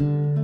you